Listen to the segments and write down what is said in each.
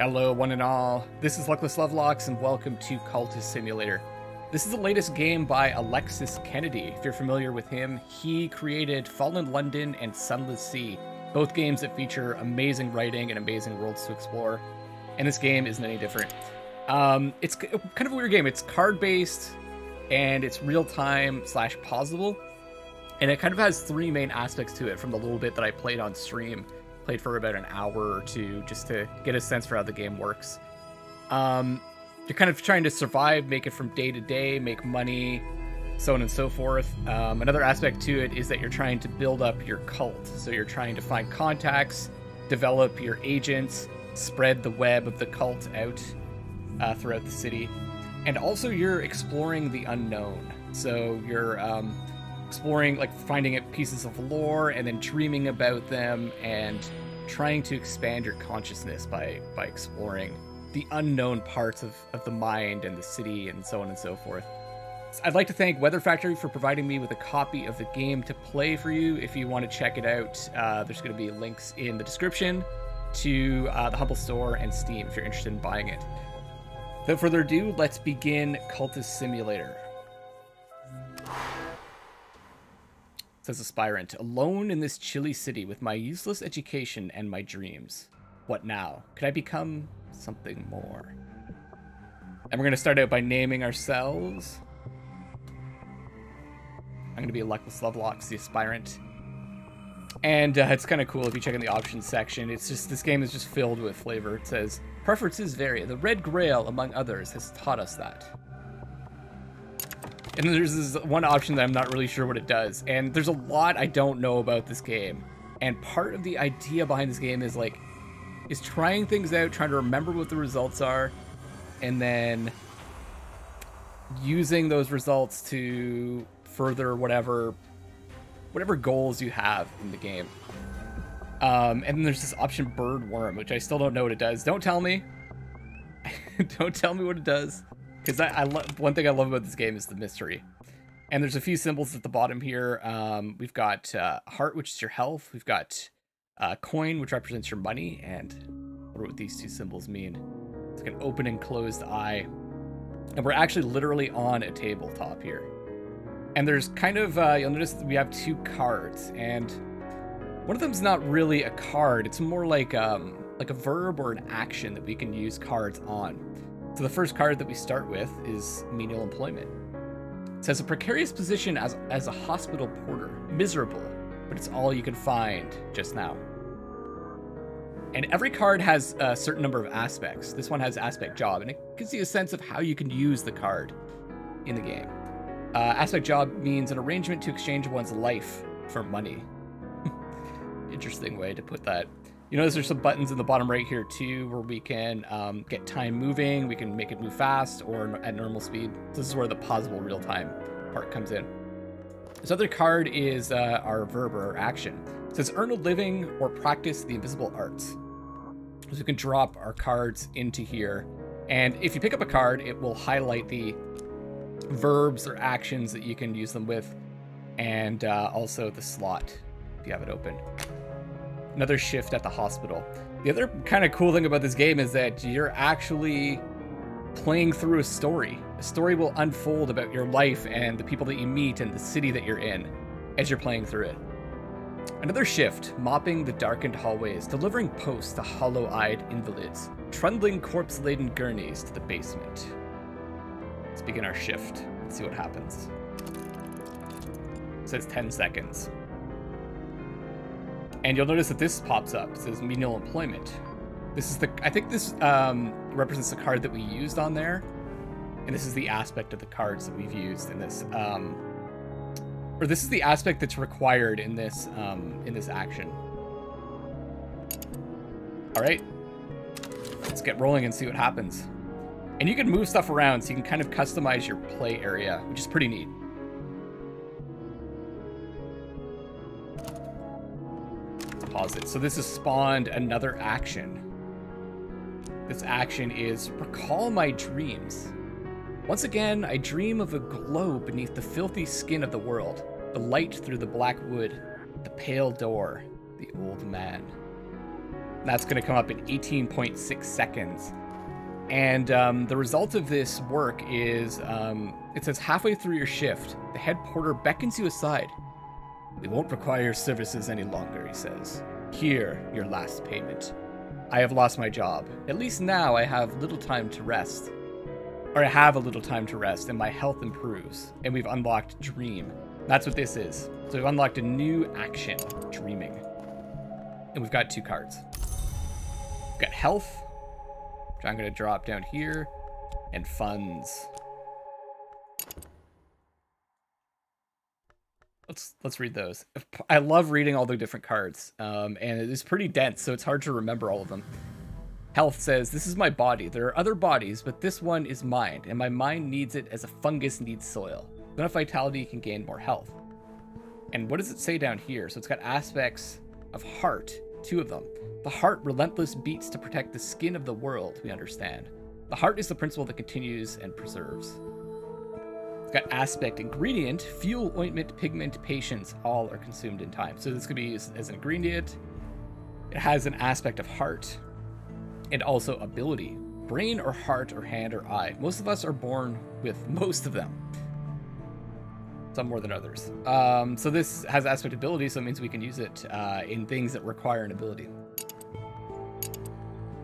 Hello, one and all. This is Luckless Lovelocks, and welcome to Cultist Simulator. This is the latest game by Alexis Kennedy. If you're familiar with him, he created Fallen London and Sunless Sea, both games that feature amazing writing and amazing worlds to explore. And this game isn't any different. Um, it's kind of a weird game. It's card-based, and it's real-time slash pausable, and it kind of has three main aspects to it from the little bit that I played on stream played for about an hour or two just to get a sense for how the game works. Um, you're kind of trying to survive, make it from day to day, make money, so on and so forth. Um, another aspect to it is that you're trying to build up your cult. So you're trying to find contacts, develop your agents, spread the web of the cult out uh, throughout the city. And also, you're exploring the unknown. So you're um, exploring, like finding pieces of lore and then dreaming about them and trying to expand your consciousness by by exploring the unknown parts of, of the mind and the city and so on and so forth. I'd like to thank Weather Factory for providing me with a copy of the game to play for you. If you want to check it out, uh, there's going to be links in the description to uh, the Humble Store and Steam if you're interested in buying it. Without further ado, let's begin Cultist Simulator. Says Aspirant, alone in this chilly city with my useless education and my dreams. What now? Could I become something more? And we're going to start out by naming ourselves. I'm going to be a Luckless Lovelocks, the Aspirant. And uh, it's kind of cool if you check in the options section. It's just, this game is just filled with flavor. It says, preferences vary. The Red Grail, among others, has taught us that. And there's this one option that I'm not really sure what it does. And there's a lot I don't know about this game. And part of the idea behind this game is like, is trying things out, trying to remember what the results are, and then using those results to further whatever whatever goals you have in the game. Um, and then there's this option bird worm, which I still don't know what it does. Don't tell me. don't tell me what it does. Because I, I love one thing I love about this game is the mystery. And there's a few symbols at the bottom here. Um, we've got uh, heart, which is your health. We've got uh, coin, which represents your money. And what do these two symbols mean? It's like an open and closed eye. And we're actually literally on a tabletop here. And there's kind of, uh, you'll notice we have two cards. And one of them's not really a card. It's more like, um, like a verb or an action that we can use cards on. So the first card that we start with is menial employment. It says a precarious position as, as a hospital porter, miserable, but it's all you can find just now. And every card has a certain number of aspects. This one has aspect job, and it gives you a sense of how you can use the card in the game. Uh, aspect job means an arrangement to exchange one's life for money. Interesting way to put that. You notice there's some buttons in the bottom right here too, where we can um, get time moving, we can make it move fast or at normal speed. This is where the pausable real time part comes in. This other card is uh, our verb or action. It says earn a living or practice the invisible arts. So we can drop our cards into here. And if you pick up a card, it will highlight the verbs or actions that you can use them with, and uh, also the slot if you have it open another shift at the hospital. The other kind of cool thing about this game is that you're actually playing through a story. A story will unfold about your life and the people that you meet and the city that you're in as you're playing through it. Another shift, mopping the darkened hallways, delivering posts to hollow-eyed invalids, trundling corpse-laden gurneys to the basement. Let's begin our shift. Let's see what happens. It says 10 seconds. And you'll notice that this pops up. It says menial employment. This is the, I think this um, represents the card that we used on there. And this is the aspect of the cards that we've used in this. Um, or this is the aspect that's required in this, um, in this action. All right, let's get rolling and see what happens. And you can move stuff around so you can kind of customize your play area, which is pretty neat. Pause it. So this has spawned another action. This action is recall my dreams. Once again, I dream of a glow beneath the filthy skin of the world, the light through the black wood, the pale door, the old man. That's going to come up in 18.6 seconds. And um, the result of this work is um, it says halfway through your shift, the head porter beckons you aside. We won't require your services any longer, he says. Here, your last payment. I have lost my job. At least now I have little time to rest. Or I have a little time to rest, and my health improves. And we've unlocked Dream. That's what this is. So we've unlocked a new action, Dreaming. And we've got two cards. We've got Health, which I'm going to drop down here, and Funds. Let's let's read those. I love reading all the different cards, um, and it is pretty dense, so it's hard to remember all of them. Health says, This is my body. There are other bodies, but this one is mine, and my mind needs it as a fungus needs soil. Enough vitality can gain more health. And what does it say down here? So it's got aspects of heart, two of them. The heart relentless beats to protect the skin of the world, we understand. The heart is the principle that continues and preserves got aspect, ingredient, fuel, ointment, pigment, patience, all are consumed in time. So this could be used as an ingredient. It has an aspect of heart and also ability. Brain or heart or hand or eye. Most of us are born with most of them. Some more than others. Um, so this has aspect ability, so it means we can use it uh, in things that require an ability.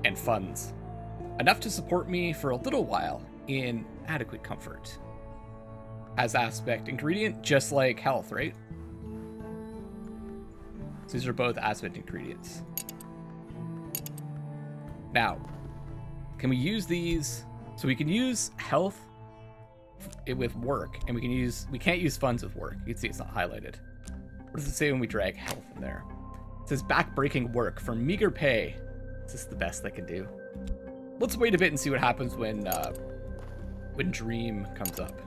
And funds. Enough to support me for a little while in adequate comfort as aspect ingredient, just like health, right? So these are both aspect ingredients. Now, can we use these? So we can use health with work, and we can use, we can't use funds with work. You can see it's not highlighted. What does it say when we drag health in there? It says back-breaking work for meager pay. Is this the best I can do? Let's wait a bit and see what happens when, uh, when Dream comes up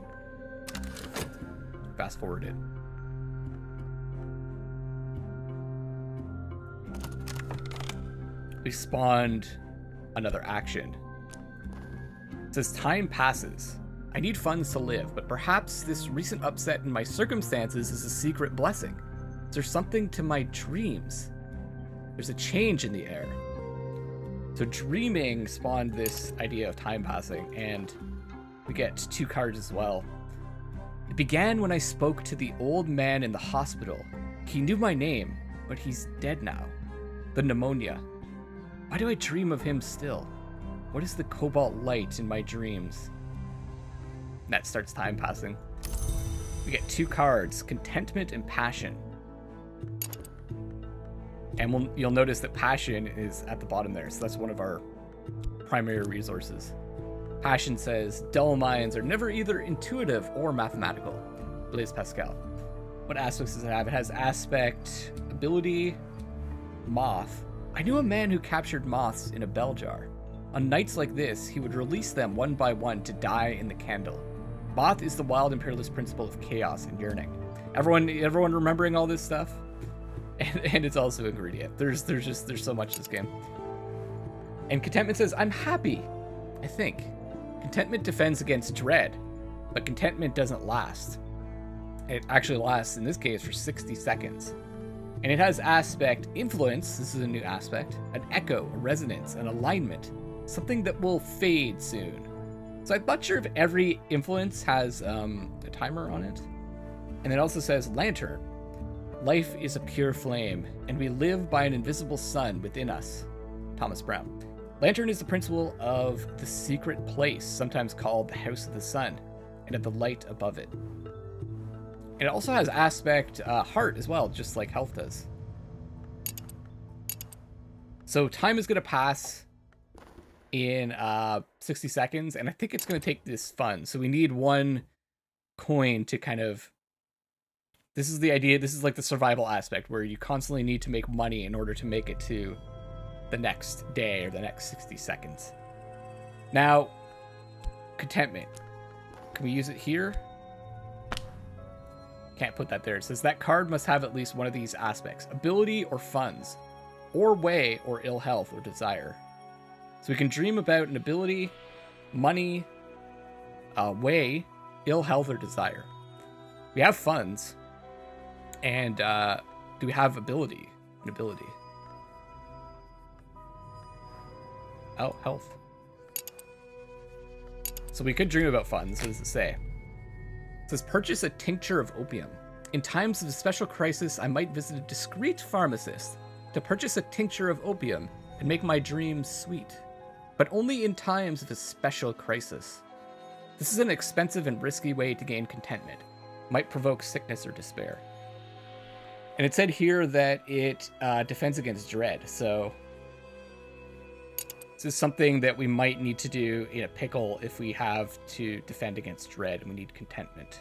fast forward it. We spawned another action. It says time passes. I need funds to live, but perhaps this recent upset in my circumstances is a secret blessing. Is there something to my dreams? There's a change in the air. So dreaming spawned this idea of time passing, and we get two cards as well. It began when I spoke to the old man in the hospital. He knew my name, but he's dead now. The pneumonia. Why do I dream of him still? What is the cobalt light in my dreams? That starts time passing. We get two cards, Contentment and Passion. And we'll, you'll notice that Passion is at the bottom there, so that's one of our primary resources. Passion says, dull minds are never either intuitive or mathematical. Blaise Pascal. What aspects does it have? It has aspect, ability, moth. I knew a man who captured moths in a bell jar. On nights like this, he would release them one by one to die in the candle. Moth is the wild imperialist principle of chaos and yearning. Everyone, everyone remembering all this stuff, and, and it's also ingredient. There's, there's just, there's so much this game. And contentment says, "I'm happy." I think. Contentment defends against dread, but contentment doesn't last. It actually lasts, in this case, for 60 seconds. And it has aspect influence, this is a new aspect, an echo, a resonance, an alignment, something that will fade soon. So I'm not sure if every influence has um, a timer on it. And it also says lantern. Life is a pure flame, and we live by an invisible sun within us. Thomas Browne. Lantern is the principle of the secret place, sometimes called the House of the Sun, and of the light above it. It also has aspect uh, heart as well, just like health does. So time is going to pass in uh, 60 seconds, and I think it's going to take this fun. So we need one coin to kind of... This is the idea, this is like the survival aspect, where you constantly need to make money in order to make it to the next day or the next 60 seconds. Now, contentment. Can we use it here? Can't put that there. It says that card must have at least one of these aspects. Ability or funds. Or way or ill health or desire. So we can dream about an ability, money, uh, way, ill health or desire. We have funds. And uh, do we have ability? An ability. Oh, health. So we could dream about funds. What does it say? It says purchase a tincture of opium. In times of a special crisis, I might visit a discreet pharmacist to purchase a tincture of opium and make my dreams sweet. But only in times of a special crisis. This is an expensive and risky way to gain contentment. Might provoke sickness or despair. And it said here that it uh, defends against dread, so this is something that we might need to do in a pickle if we have to defend against dread and we need contentment.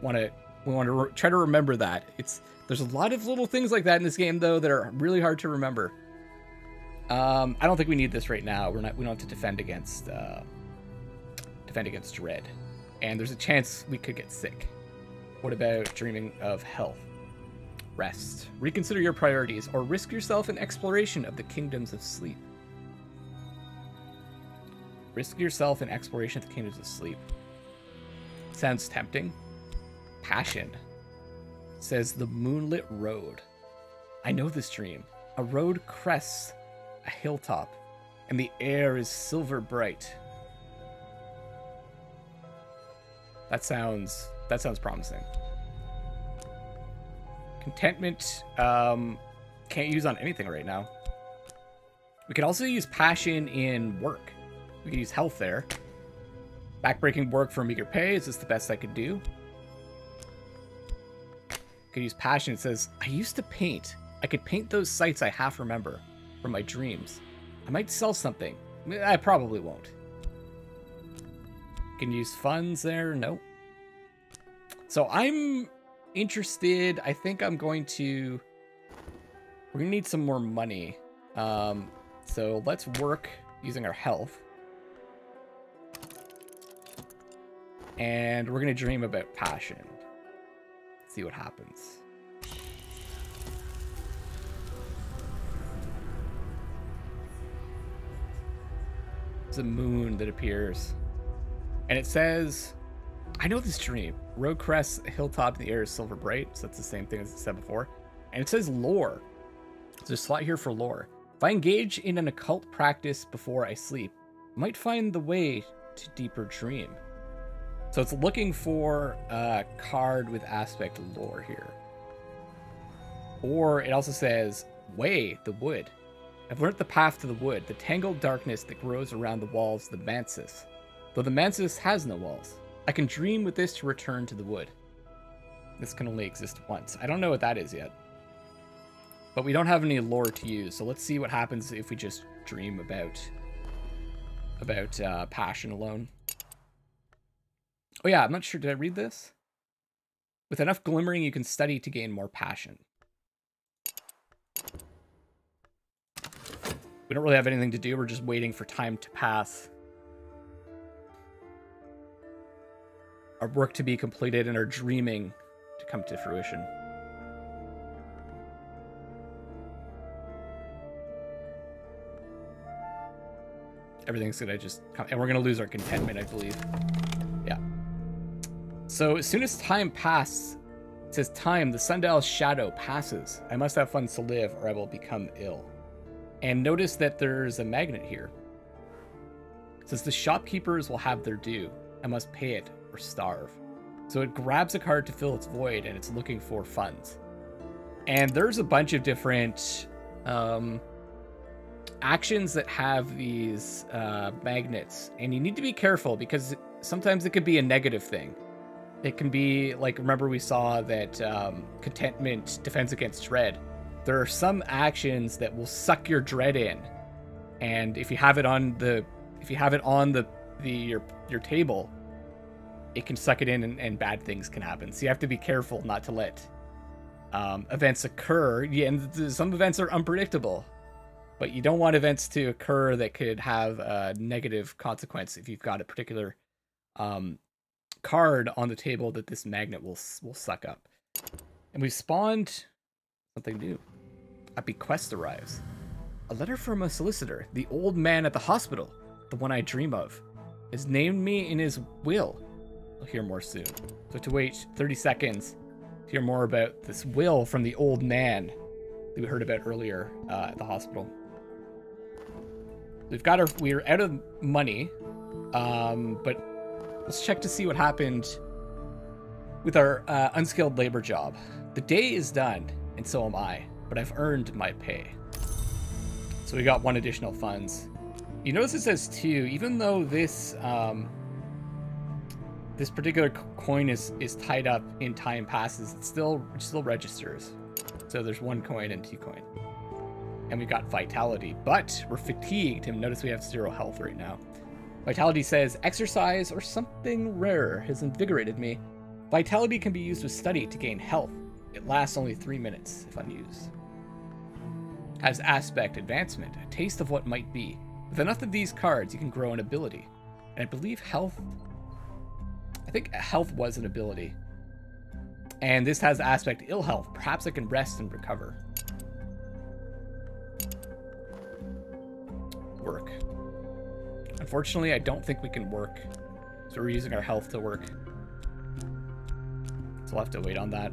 Want to we want to try to remember that. It's there's a lot of little things like that in this game though that are really hard to remember. Um, I don't think we need this right now. We're not we don't have to defend against uh, defend against dread, and there's a chance we could get sick. What about dreaming of health? Rest. Reconsider your priorities or risk yourself in exploration of the kingdoms of sleep. Risk yourself in exploration of the kingdoms of sleep. Sounds tempting. Passion. Says the moonlit road. I know this dream. A road crests a hilltop, and the air is silver bright. That sounds that sounds promising. Contentment um, can't use on anything right now. We can also use passion in work. We can use health there. Backbreaking work for meager pay. Is this the best I could do? Could use passion. It says, I used to paint. I could paint those sights I half remember from my dreams. I might sell something. I probably won't. Can use funds there? Nope. So I'm interested. I think I'm going to... We're going to need some more money. Um, so let's work using our health. And we're going to dream about passion. See what happens. It's a moon that appears. And it says, I know this dream. Road crests a hilltop in the air is silver bright. So that's the same thing as it said before. And it says lore. There's a slot here for lore. If I engage in an occult practice before I sleep, I might find the way to deeper dream. So it's looking for a card with aspect lore here. Or it also says, Way, the wood. I've learnt the path to the wood, the tangled darkness that grows around the walls of the Mansus. Though the Mansus has no walls, I can dream with this to return to the wood. This can only exist once. I don't know what that is yet. But we don't have any lore to use, so let's see what happens if we just dream about about uh, passion alone. Oh yeah, I'm not sure. Did I read this? With enough glimmering, you can study to gain more passion. We don't really have anything to do. We're just waiting for time to pass. Our work to be completed and our dreaming to come to fruition. Everything's gonna just come, and we're gonna lose our contentment, I believe. So as soon as time passes, it says time, the sundial's shadow passes. I must have funds to live or I will become ill. And notice that there's a magnet here. It says the shopkeepers will have their due. I must pay it or starve. So it grabs a card to fill its void and it's looking for funds. And there's a bunch of different um, actions that have these uh, magnets. And you need to be careful because sometimes it could be a negative thing. It can be like, remember we saw that um, contentment defends against dread. There are some actions that will suck your dread in. And if you have it on the, if you have it on the, the your, your table, it can suck it in and, and bad things can happen. So you have to be careful not to let um, events occur. Yeah, and some events are unpredictable, but you don't want events to occur that could have a negative consequence if you've got a particular um, card on the table that this magnet will will suck up. And we've spawned something new. A bequest arrives. A letter from a solicitor, the old man at the hospital, the one I dream of, has named me in his will. I'll hear more soon. So to wait 30 seconds to hear more about this will from the old man that we heard about earlier uh, at the hospital. We've got our we're out of money. Um, but let's check to see what happened with our uh, unskilled labor job. The day is done, and so am I, but I've earned my pay. So we got one additional funds. You notice it says two, even though this um, this particular coin is is tied up in time passes, it still it still registers. So there's one coin and two coin. And we've got vitality, but we're fatigued. And notice we have zero health right now. Vitality says exercise or something rarer has invigorated me. Vitality can be used with study to gain health. It lasts only three minutes if unused. Has aspect advancement, a taste of what might be. With enough of these cards, you can grow an ability. And I believe health. I think health was an ability. And this has aspect ill health. Perhaps I can rest and recover. Work. Unfortunately, I don't think we can work. So we're using our health to work. So we'll have to wait on that.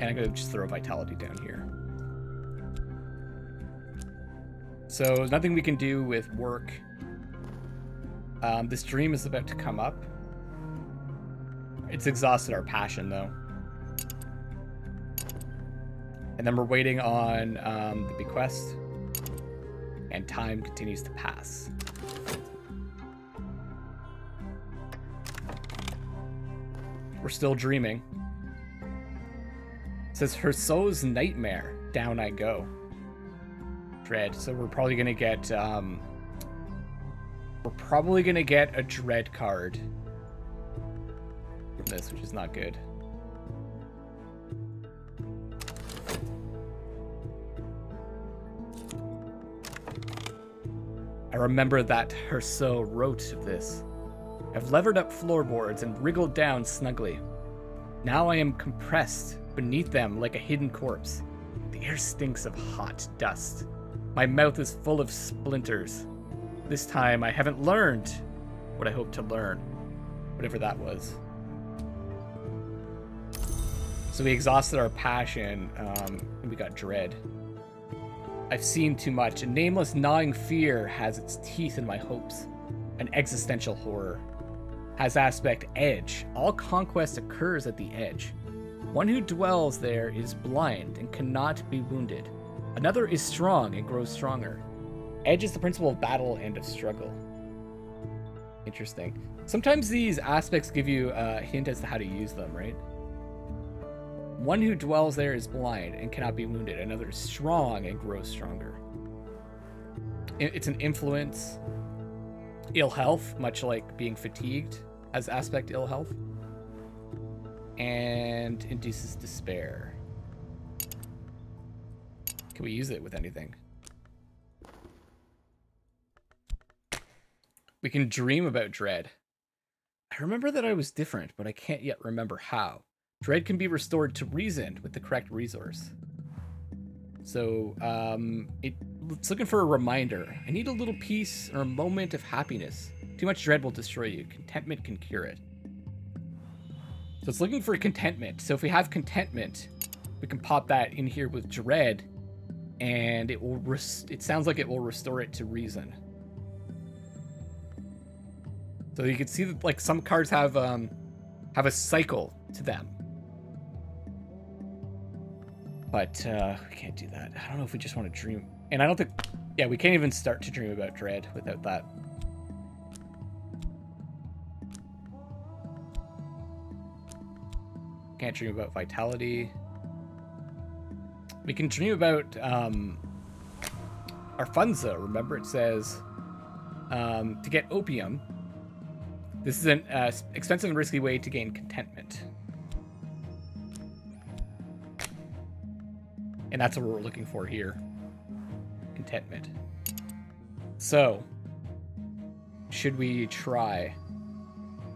And I'm going to just throw vitality down here. So there's nothing we can do with work. Um, this dream is about to come up. It's exhausted our passion, though. And then we're waiting on um, the bequest. And time continues to pass. We're still dreaming. It says Herso's nightmare. Down I go. Dread. So we're probably gonna get um we're probably gonna get a dread card from this, which is not good. I remember that Herso wrote this. I've levered up floorboards and wriggled down snugly. Now I am compressed beneath them like a hidden corpse. The air stinks of hot dust. My mouth is full of splinters. This time I haven't learned what I hoped to learn, whatever that was. So we exhausted our passion, um, and we got dread. I've seen too much. A nameless gnawing fear has its teeth in my hopes. An existential horror. Has aspect edge. All conquest occurs at the edge. One who dwells there is blind and cannot be wounded. Another is strong and grows stronger. Edge is the principle of battle and of struggle. Interesting. Sometimes these aspects give you a hint as to how to use them, right? One who dwells there is blind and cannot be wounded. Another is strong and grows stronger. It's an influence. Ill health, much like being fatigued, as aspect ill health. And induces despair. Can we use it with anything? We can dream about dread. I remember that I was different, but I can't yet remember how. Dread can be restored to reason with the correct resource. So, um, it, it's looking for a reminder. I need a little peace or a moment of happiness. Too much dread will destroy you. Contentment can cure it. So it's looking for contentment. So if we have contentment, we can pop that in here with dread, and it will. it sounds like it will restore it to reason. So you can see that like some cards have um have a cycle to them. But uh, we can't do that. I don't know if we just want to dream. And I don't think... Yeah, we can't even start to dream about Dread without that. Can't dream about Vitality. We can dream about um, though. Remember, it says um, to get opium. This is an uh, expensive and risky way to gain contentment. And that's what we're looking for here. Contentment. So, should we try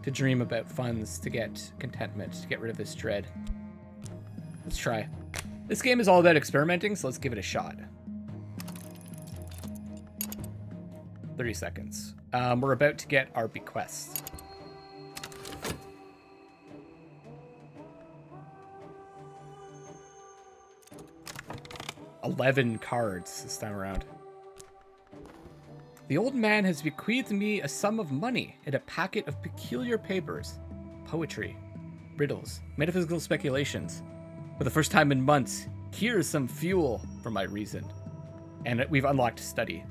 to dream about funds to get contentment, to get rid of this dread? Let's try. This game is all about experimenting, so let's give it a shot. 30 seconds. Um, we're about to get our bequest. 11 cards this time around. The old man has bequeathed me a sum of money and a packet of peculiar papers, poetry, riddles, metaphysical speculations. For the first time in months, here's some fuel for my reason. And we've unlocked study.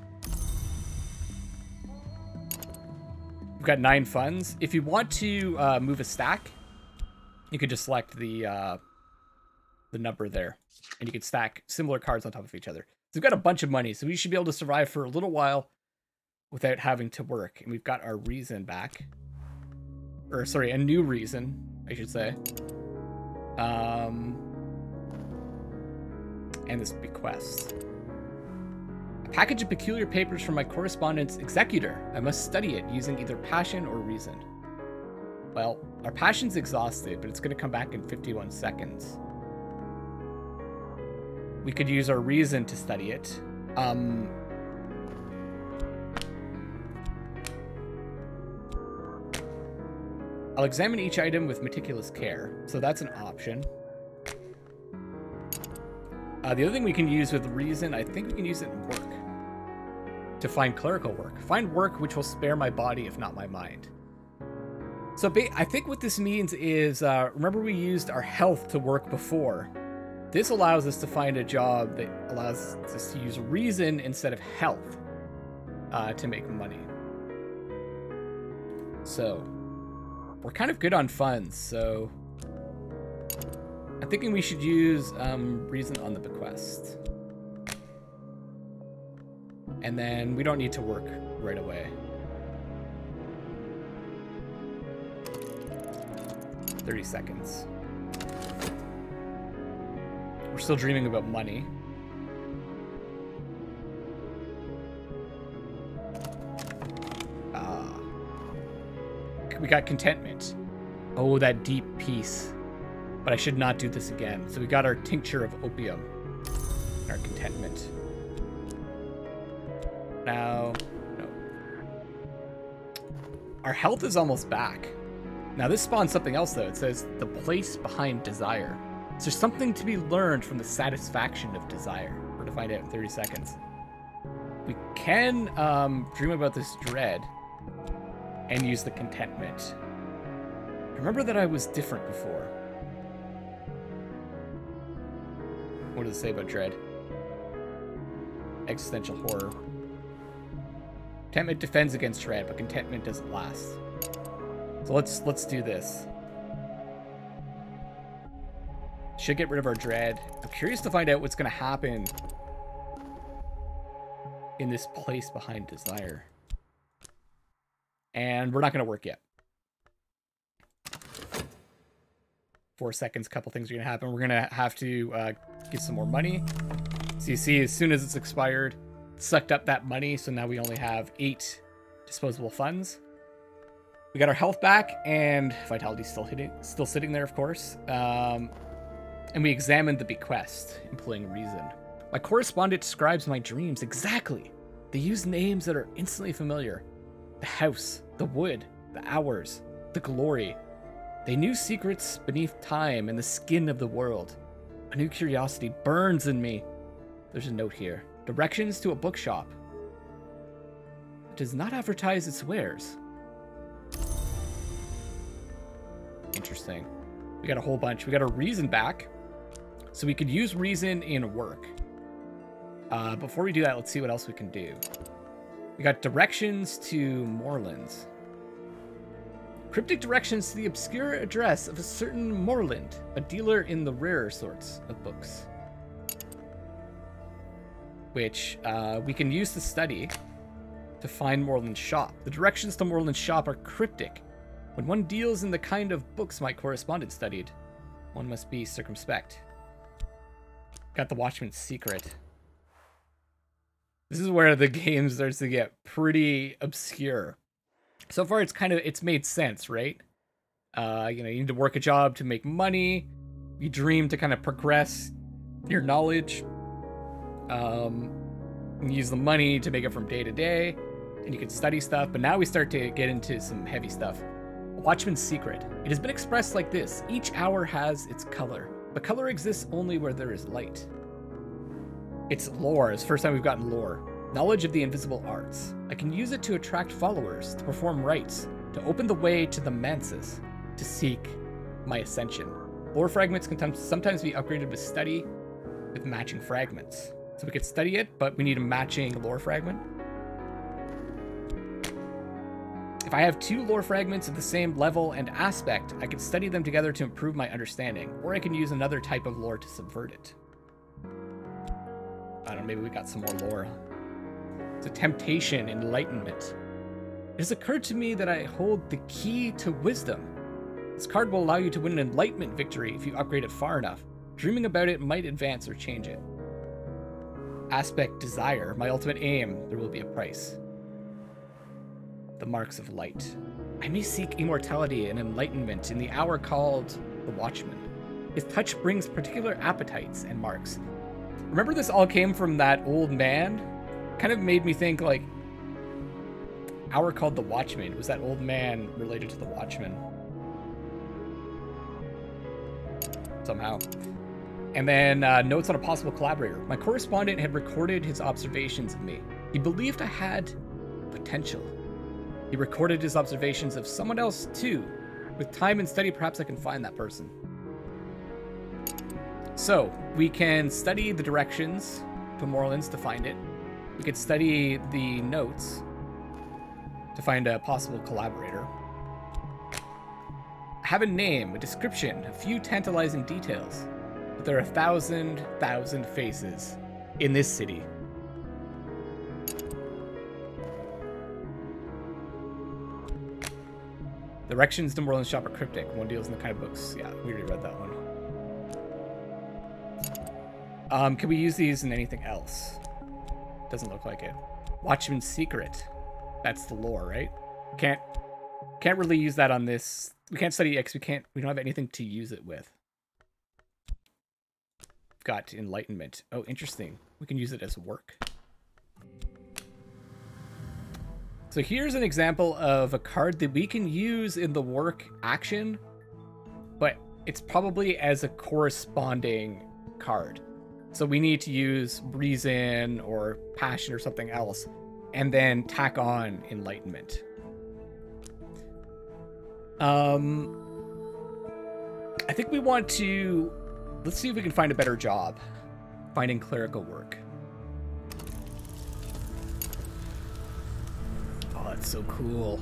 We've got nine funds. If you want to uh, move a stack, you could just select the uh, the number there, and you can stack similar cards on top of each other. So we've got a bunch of money, so we should be able to survive for a little while without having to work. And we've got our reason back. Or, sorry, a new reason, I should say. Um, and this bequest. A package of peculiar papers from my correspondence executor. I must study it using either passion or reason. Well, our passion's exhausted, but it's going to come back in 51 seconds. We could use our reason to study it. Um, I'll examine each item with meticulous care, so that's an option. Uh, the other thing we can use with reason, I think we can use it in work. To find clerical work. Find work which will spare my body, if not my mind. So I think what this means is, uh, remember we used our health to work before. This allows us to find a job that allows us to use reason instead of health uh, to make money. So, we're kind of good on funds, so I'm thinking we should use um, reason on the bequest. And then we don't need to work right away. Thirty seconds. We're still dreaming about money. Ah. We got contentment. Oh, that deep peace. But I should not do this again. So we got our tincture of opium. Our contentment. Now, no. Our health is almost back. Now this spawns something else though. It says the place behind desire. Is there something to be learned from the satisfaction of desire? We're to find out in 30 seconds. We can um, dream about this dread and use the contentment. Remember that I was different before. What does it say about dread? Existential horror. Contentment defends against dread, but contentment doesn't last. So let's let's do this. Should get rid of our dread. I'm curious to find out what's going to happen in this place behind desire. And we're not going to work yet. Four seconds, a couple things are going to happen. We're going to have to uh, get some more money. So you see, as soon as it's expired, sucked up that money. So now we only have eight disposable funds. We got our health back, and vitality's still hitting, still sitting there, of course. Um, and we examined the bequest, employing reason. My correspondent describes my dreams exactly. They use names that are instantly familiar the house, the wood, the hours, the glory. They knew secrets beneath time and the skin of the world. A new curiosity burns in me. There's a note here directions to a bookshop. It does not advertise its wares. Interesting. We got a whole bunch. We got a reason back. So we could use reason in work. Uh, before we do that, let's see what else we can do. We got directions to Morland's. Cryptic directions to the obscure address of a certain Morland, a dealer in the rarer sorts of books. Which uh, we can use to study to find Morland's shop. The directions to Morland's shop are cryptic. When one deals in the kind of books my correspondent studied, one must be circumspect. Got the Watchman's Secret. This is where the game starts to get pretty obscure. So far, it's kind of, it's made sense, right? Uh, you know, you need to work a job to make money. You dream to kind of progress your knowledge. Um, use the money to make it from day to day. And you can study stuff. But now we start to get into some heavy stuff. Watchman's Secret. It has been expressed like this. Each hour has its color. But color exists only where there is light. It's lore. It's the first time we've gotten lore. Knowledge of the invisible arts. I can use it to attract followers, to perform rites, to open the way to the Mansus, to seek my ascension. Lore fragments can sometimes be upgraded with study with matching fragments. So we could study it, but we need a matching lore fragment. If I have two lore fragments of the same level and aspect, I can study them together to improve my understanding, or I can use another type of lore to subvert it. I don't know, maybe we got some more lore. It's a temptation, enlightenment. It has occurred to me that I hold the key to wisdom. This card will allow you to win an enlightenment victory if you upgrade it far enough. Dreaming about it might advance or change it. Aspect desire, my ultimate aim, there will be a price. The marks of light. I may seek immortality and enlightenment in the hour called the Watchman. His touch brings particular appetites and marks. Remember this all came from that old man? Kind of made me think like hour called the Watchman. Was that old man related to the Watchman? Somehow. And then uh, notes on a possible collaborator. My correspondent had recorded his observations of me. He believed I had potential. He recorded his observations of someone else too. With time and study, perhaps I can find that person. So, we can study the directions to Morland's to find it. We could study the notes to find a possible collaborator. Have a name, a description, a few tantalizing details. But there are a thousand, thousand faces in this city. Directions to Morland's shop are cryptic. One deals in the kind of books. Yeah, we already read that one. Um, can we use these in anything else? Doesn't look like it. Watchman's Secret. That's the lore, right? Can't can't really use that on this. We can't study X. We can't. We don't have anything to use it with got enlightenment. Oh, interesting. We can use it as work. So here's an example of a card that we can use in the work action, but it's probably as a corresponding card. So we need to use reason or passion or something else, and then tack on enlightenment. Um, I think we want to Let's see if we can find a better job. Finding clerical work. That's so cool.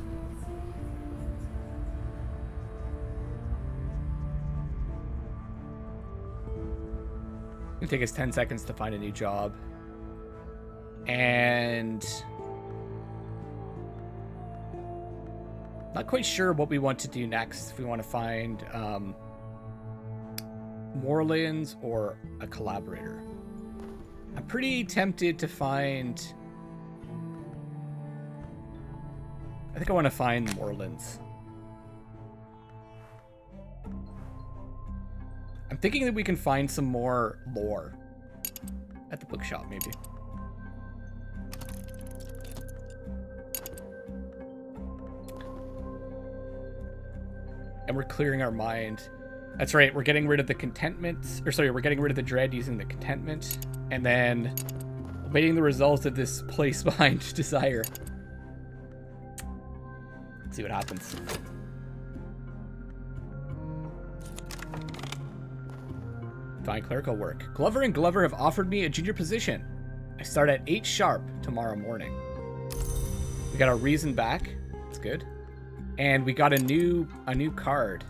It'll take us 10 seconds to find a new job. And... Not quite sure what we want to do next. If we want to find... Um, Morland's or a collaborator. I'm pretty tempted to find... I think I want to find Morland's. I'm thinking that we can find some more lore at the bookshop, maybe. And we're clearing our mind. That's right, we're getting rid of the contentment, or sorry, we're getting rid of the dread using the contentment, and then waiting the results of this place behind desire. See what happens. Fine clerical work. Glover and Glover have offered me a junior position. I start at 8 sharp tomorrow morning. We got our reason back. That's good. And we got a new a new card.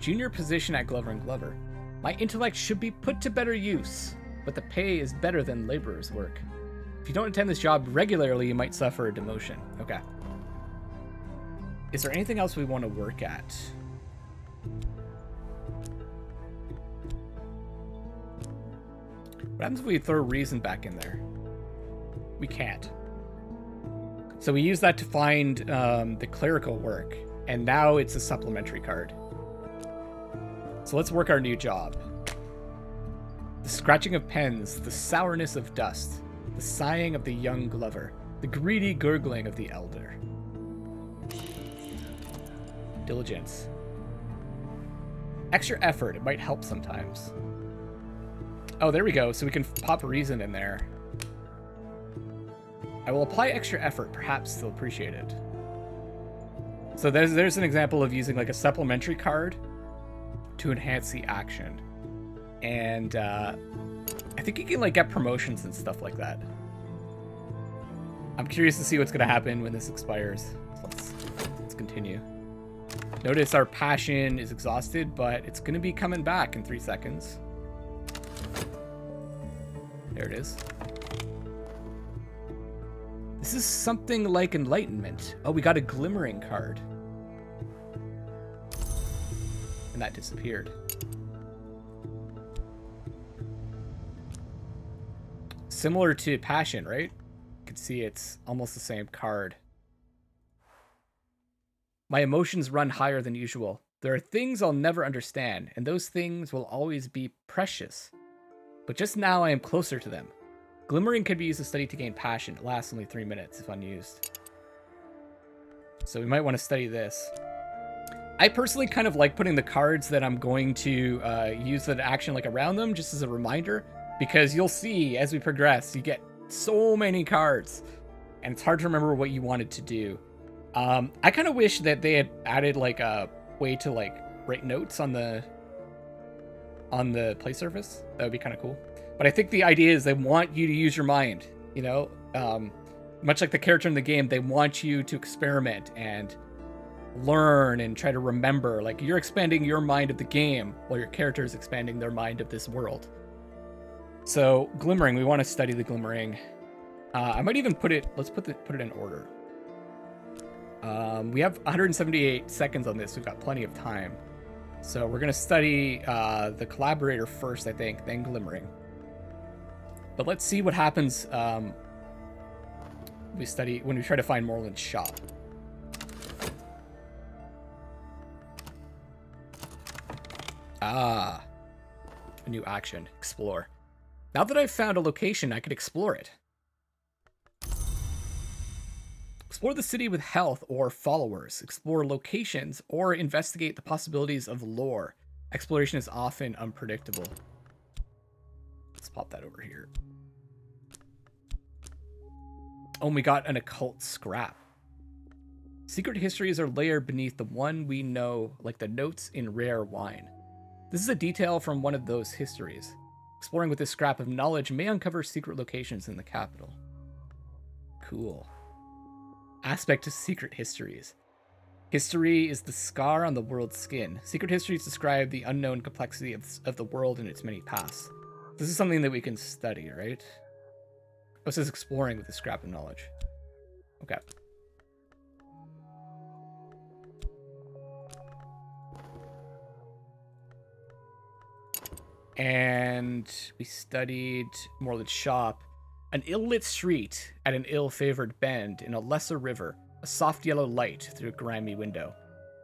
Junior position at Glover and Glover. My intellect should be put to better use, but the pay is better than laborer's work. If you don't attend this job regularly, you might suffer a demotion. Okay. Is there anything else we want to work at? What happens if we throw reason back in there? We can't. So we use that to find um, the clerical work, and now it's a supplementary card. So let's work our new job. The scratching of pens, the sourness of dust, the sighing of the young glover, the greedy gurgling of the elder. Diligence. Extra effort, it might help sometimes. Oh, there we go. So we can pop reason in there. I will apply extra effort, perhaps they'll appreciate it. So there's there's an example of using like a supplementary card to enhance the action. And uh, I think you can like get promotions and stuff like that. I'm curious to see what's gonna happen when this expires. Let's, let's continue. Notice our passion is exhausted, but it's gonna be coming back in three seconds. There it is. This is something like enlightenment. Oh, we got a glimmering card. And that disappeared. Similar to passion, right? You can see it's almost the same card. My emotions run higher than usual. There are things I'll never understand, and those things will always be precious. But just now I am closer to them. Glimmering can be used to study to gain passion. It lasts only three minutes if unused. So we might want to study this. I personally kind of like putting the cards that I'm going to uh, use that action like around them just as a reminder because you'll see as we progress, you get so many cards and it's hard to remember what you wanted to do. Um, I kind of wish that they had added like a way to like write notes on the on the play surface. That would be kind of cool. But I think the idea is they want you to use your mind. You know, um, much like the character in the game, they want you to experiment and learn and try to remember. Like you're expanding your mind of the game while your character is expanding their mind of this world. So glimmering, we want to study the glimmering. Uh, I might even put it. Let's put the, put it in order. Um, we have 178 seconds on this. We've got plenty of time. So we're gonna study uh, the collaborator first, I think, then glimmering. But let's see what happens um, we study when we try to find Morland's shop. Ah, a new action, explore. Now that I've found a location, I could explore it. Explore the city with health or followers. Explore locations or investigate the possibilities of lore. Exploration is often unpredictable. Let's pop that over here. Oh, we got an occult scrap. Secret histories are layered beneath the one we know, like the notes in rare wine. This is a detail from one of those histories. Exploring with this scrap of knowledge may uncover secret locations in the capital. Cool. Aspect of secret histories. History is the scar on the world's skin. Secret histories describe the unknown complexity of, of the world and its many paths. This is something that we can study, right? Oh, says exploring with a scrap of knowledge. Okay. And we studied Morland's shop. An ill-lit street at an ill-favored bend in a lesser river. A soft yellow light through a grimy window.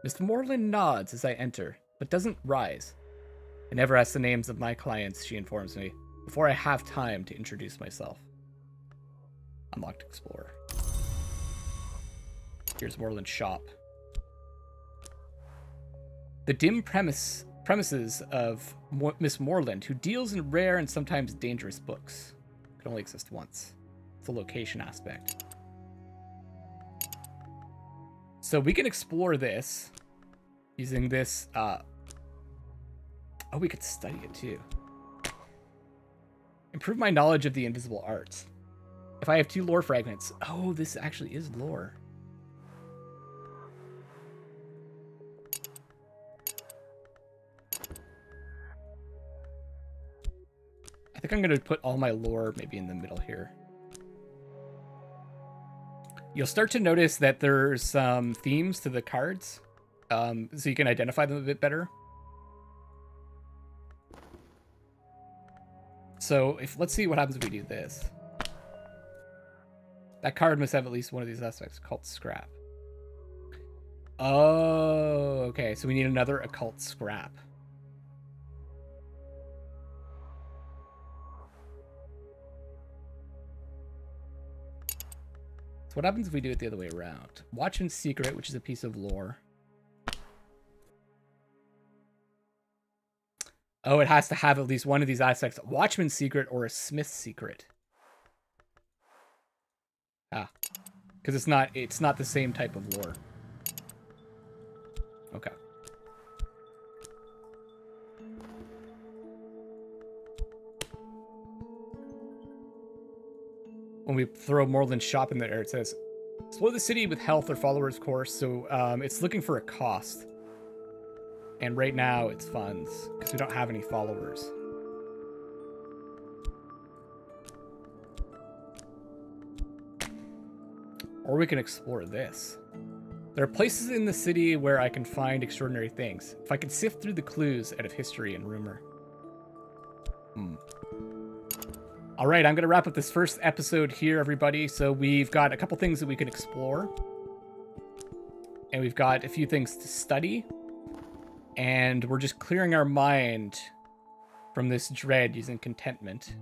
Mr. Morland nods as I enter, but doesn't rise. I never ask the names of my clients, she informs me, before I have time to introduce myself. Unlocked Explorer. Here's Morland's shop. The dim premise premises of Mo Miss Morland, who deals in rare and sometimes dangerous books. Can only exist once. It's a location aspect. So we can explore this using this. Uh... Oh, we could study it too. Improve my knowledge of the invisible arts. If I have two lore fragments. Oh, this actually is lore. Think I'm going to put all my lore maybe in the middle here. You'll start to notice that there's some themes to the cards, um, so you can identify them a bit better. So if let's see what happens if we do this. That card must have at least one of these aspects called scrap. Oh, okay. So we need another occult scrap. So what happens if we do it the other way around? Watchman's Secret, which is a piece of lore. Oh, it has to have at least one of these aspects. Watchman's Secret or a Smith's Secret. Ah. Because it's not it's not the same type of lore. Okay. When we throw Morland shop in there, it says, explore the city with health or followers course. So um, it's looking for a cost. And right now it's funds because we don't have any followers. Or we can explore this. There are places in the city where I can find extraordinary things. If I can sift through the clues out of history and rumor. Hmm. All right, I'm going to wrap up this first episode here, everybody. So we've got a couple things that we can explore. And we've got a few things to study. And we're just clearing our mind from this dread using contentment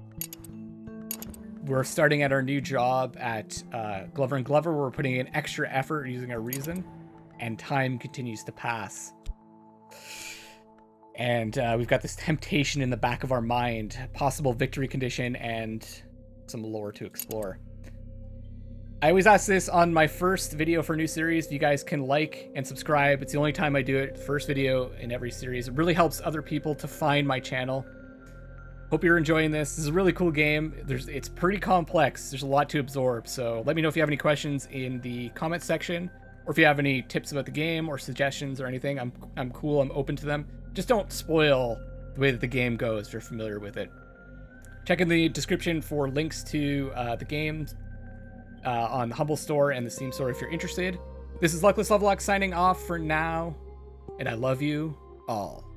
we're starting at our new job at uh, Glover and Glover. We're putting in extra effort using our reason, and time continues to pass. And uh, we've got this temptation in the back of our mind, possible victory condition, and some lore to explore. I always ask this on my first video for a new series. You guys can like and subscribe. It's the only time I do it. First video in every series. It really helps other people to find my channel Hope you're enjoying this. This is a really cool game. There's it's pretty complex. There's a lot to absorb. So let me know if you have any questions in the comment section or if you have any tips about the game or suggestions or anything. I'm I'm cool. I'm open to them. Just don't spoil the way that the game goes if you're familiar with it. Check in the description for links to uh, the games uh, on the Humble Store and the Steam Store if you're interested. This is Luckless Lovelocks signing off for now, and I love you all.